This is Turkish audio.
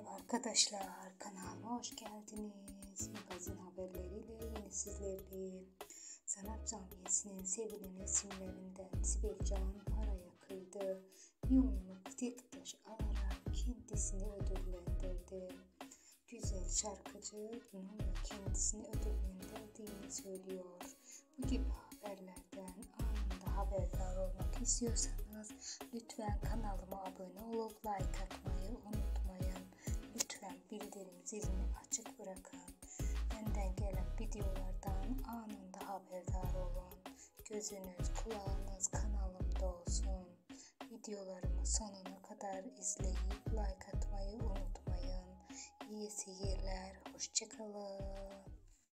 Merhaba arkadaşlar, kanalıma hoş geldiniz. Magazin haberleriyle yine sizlerleyim. Sanat camiasının sevilen isimlerinden Sibel Can paraya kıydı. Yoğunluk tek alarak kendisini ödüllendirdi. Güzel şarkıcı bununla kendisini ödüllendirdiğini söylüyor. Bu gibi haberlerden anında haberdar olmak istiyorsanız lütfen kanalıma abone olup like unutmayın. Bildirim zilini açık bırakın. Benden gelen videolardan anında haberdar olun. Gözünüz kulağınız kanalımda olsun. Videolarımı sonuna kadar izleyip like atmayı unutmayın. İyi seyirler, hoşçakalın.